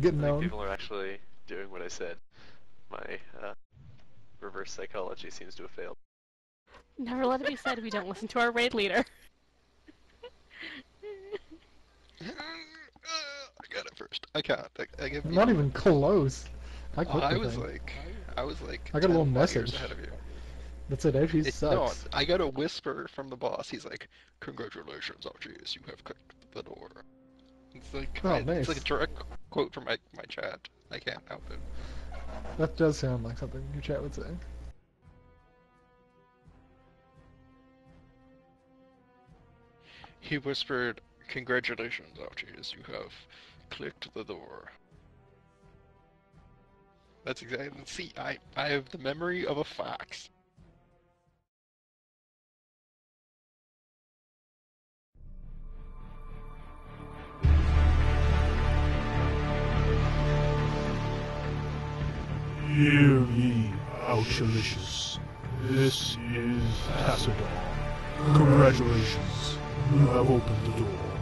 Getting I known. people are actually doing what I said. My uh, reverse psychology seems to have failed. Never let it be said we don't listen to our raid leader. I got it first. I can't. I, I give you. Not even close. I clicked I was thing. like, I was like. I got a little 10 light years message. ahead of you. That's it. She It, no. I got a whisper from the boss. He's like, "Congratulations, RGS, you have clicked the door." It's like, Oh, I- it's like a nice. direct quote from my my chat. I can't help it. That does sound like something your chat would say. He whispered, "Congratulations, RGS, you have clicked the door." That's exactly. See, I I have the memory of a fox. Hear ye, Ouchalicious. This is Tassadar. Congratulations, you have opened the door.